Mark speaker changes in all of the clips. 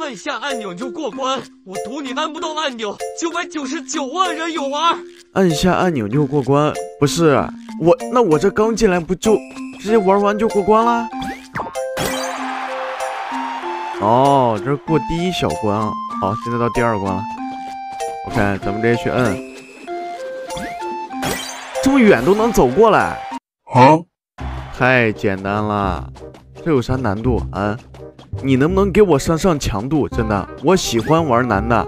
Speaker 1: 按下按钮就过关，我赌你按不到按钮，九百九十九万人有玩。
Speaker 2: 按下按钮就过关，不是我，那我这刚进来不就直接玩完就过关啦？哦，这是过第一小关啊。好，现在到第二关了。OK，咱们直接去摁。这么远都能走过来，
Speaker 3: 好，
Speaker 2: 太简单了。这有啥难度啊？你能不能给我上上强度？真的，我喜欢玩男的，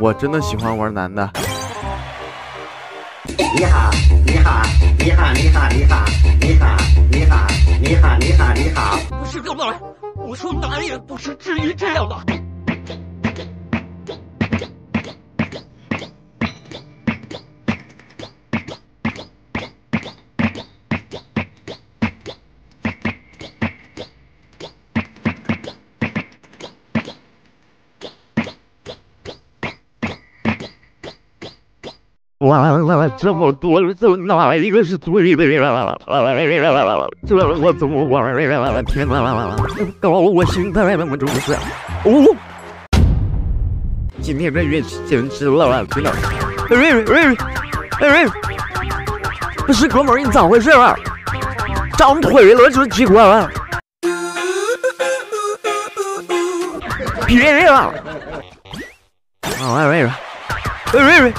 Speaker 2: 我真的喜欢玩男的。
Speaker 4: 你好，你好，你好，你好，你好，你好，你好，你好，你好，你好。
Speaker 1: 不是哥们，我说男人不是至于这样的。
Speaker 5: 哇，这么多，这哪一个是对的呀？这我怎么玩呀？天哪，搞我心态那么重视。哦，今天这运气简直了，真的。瑞瑞瑞瑞瑞瑞，不是哥们儿，你咋回事啊？长腿了这奇怪了。别呀！啊，瑞瑞瑞瑞。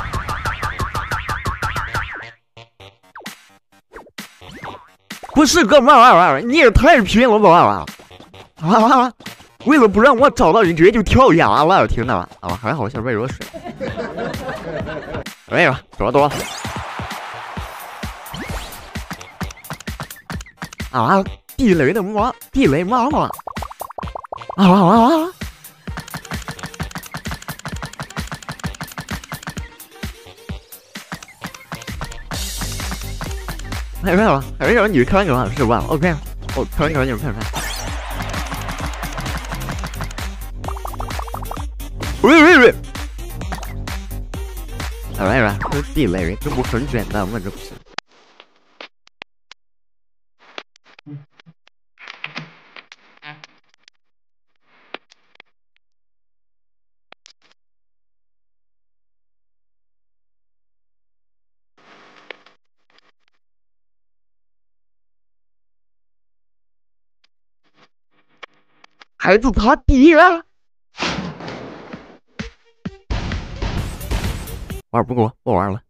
Speaker 5: 不是哥们儿，你也太拼了吧！啊，为了不让我找到你，直接就跳崖了！天哪！啊，还好先喂热水。喂吧，多了。啊，地雷的妈，地雷妈妈！啊啊！太帅了，太帅了！你看看是吧？OK，我看看你们看看。喂喂喂！来来，这地雷，这不很简单吗？这不是。孩子他爹，玩不过，不玩了。